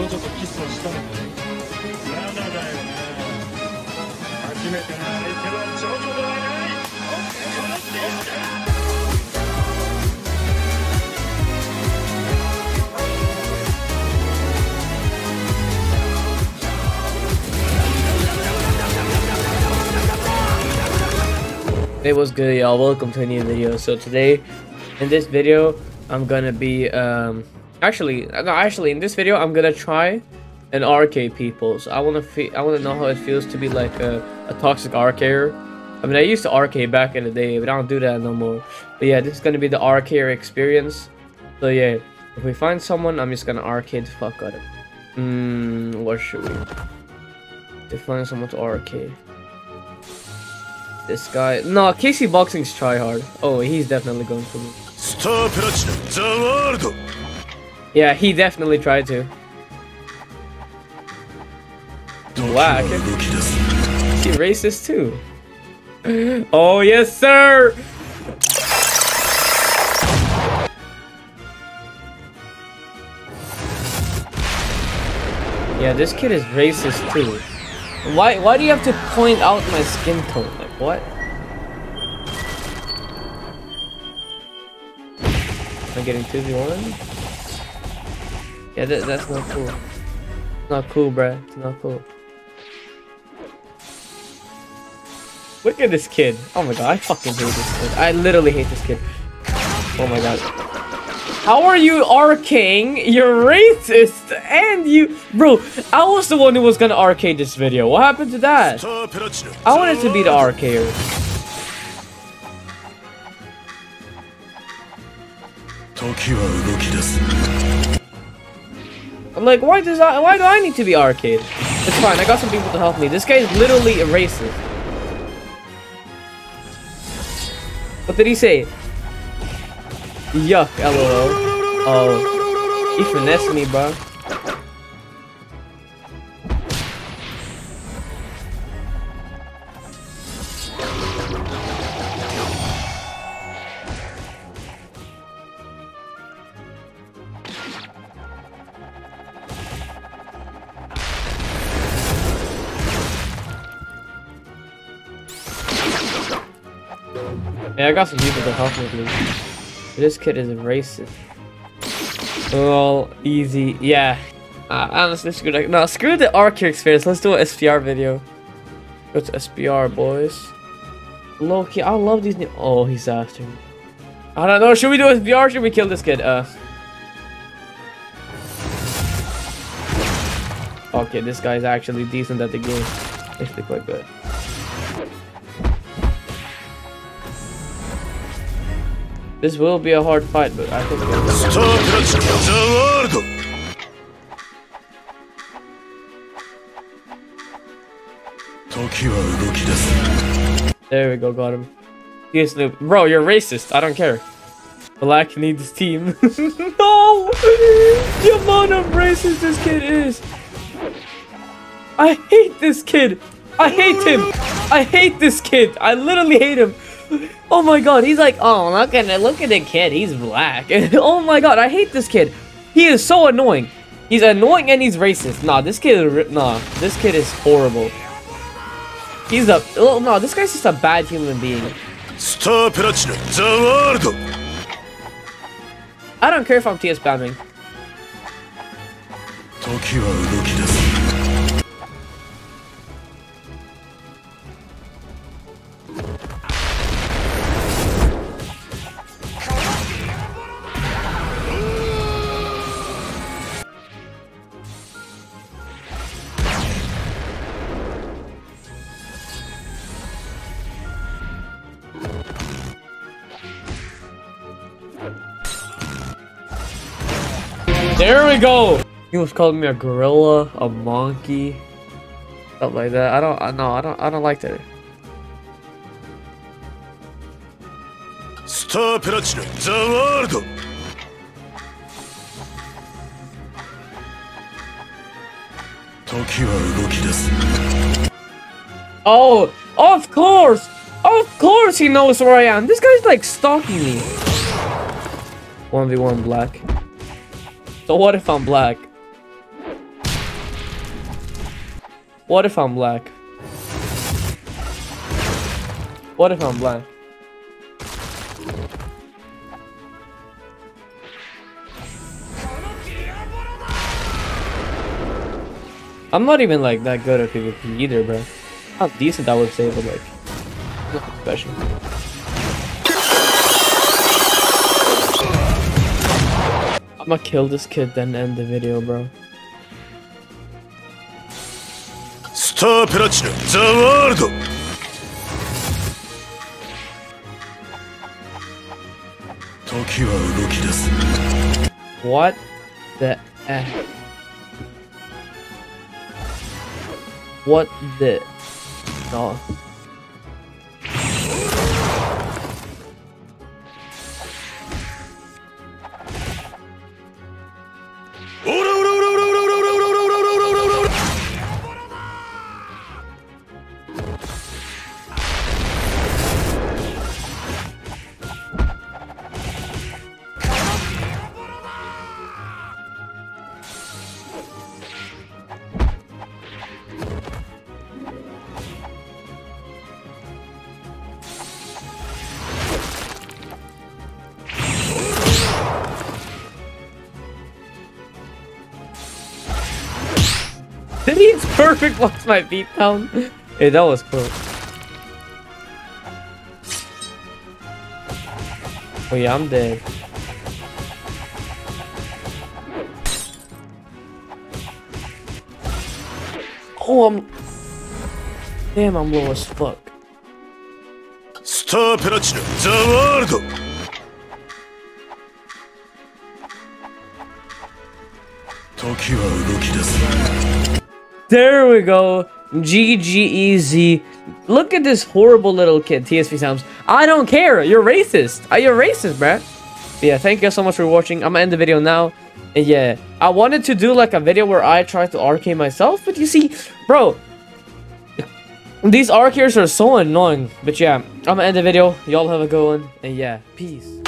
女とキスをしたのかまだだよな初めての相手はジョジョではない殺してやった Hey what's good y'all welcome to a new video so today in this video I'm gonna be um Actually, no, actually, in this video, I'm gonna try an RK people. So I wanna feel, I wanna know how it feels to be like a, a toxic RKer. I mean, I used to RK back in the day, but I don't do that no more. But yeah, this is gonna be the RKer experience. So yeah, if we find someone, I'm just gonna RK the fuck out of. Hmm, what should we? To find someone to RK. This guy. No, KC Boxing's try hard. Oh, he's definitely going for me. Star Platinum, the world. Yeah, he definitely tried to. Black. He racist too. Oh yes, sir. Yeah, this kid is racist too. Why why do you have to point out my skin tone? Like what? Am I getting two one? Yeah, that, that's not cool. It's not cool, bruh. It's not cool. Look at this kid. Oh my god, I fucking hate this kid. I literally hate this kid. Oh my god. How are you RKing? You're racist and you... Bro, I was the one who was gonna arcade this video. What happened to that? I wanted to be the RKer. I'm like, why does I why do I need to be RK'd? It's fine, I got some people to help me. This guy is literally a racist. What did he say? Yuck, lol. Oh. He finessed me, bro. Yeah, I got some people to help me. This kid is racist. Well, easy. Yeah. Uh, honestly, screw that. No, screw the arcade experience. Let's do an SBR video. Go to SBR, boys. Loki, I love these new. Oh, he's after me. I don't know. Should we do SBR? Should we kill this kid? Uh. Okay, this guy's actually decent at the game. Actually quite good. This will be a hard fight, but I think we'll There we go, got him. Yes, Bro, you're racist. I don't care. Black needs team. no! The amount of racist this kid is! I hate this kid! I hate him! I hate this kid! I literally hate him! Oh my god, he's like, oh, look at, look at the kid, he's black. oh my god, I hate this kid. He is so annoying. He's annoying and he's racist. Nah, this kid, nah, this kid is horrible. He's a, oh, no, this guy's just a bad human being. Star Platinum, the world! I don't care if I'm TS spamming. There we go! He was calling me a gorilla, a monkey, stuff like that. I don't, I know, I don't, I don't like that. Star Platinum, the world! Oh, of course! Of course he knows where I am! This guy's like stalking me. 1v1 black. So what if I'm black? What if I'm black? What if I'm black? I'm not even like that good at PvP either, bro. Not decent, I would say, but like, nothing special. I'm gonna kill this kid then end the video, bro. Star Platinum, the world! What the heck? What the... No. Did he perfect Watch my beat down? hey, that was close. Oh yeah, I'm dead. Oh, I'm... Damn, I'm low as fuck. Star Platinum, the world! Toki wa ugoki. There we go. GGEZ. Look at this horrible little kid, TSV Sounds. I don't care. You're racist. Uh, are you racist, bruh? Yeah, thank you so much for watching. I'm gonna end the video now. And yeah, I wanted to do like a video where I try to arcade myself, but you see, bro, these arcades are so annoying. But yeah, I'm gonna end the video. Y'all have a good one. And yeah, peace.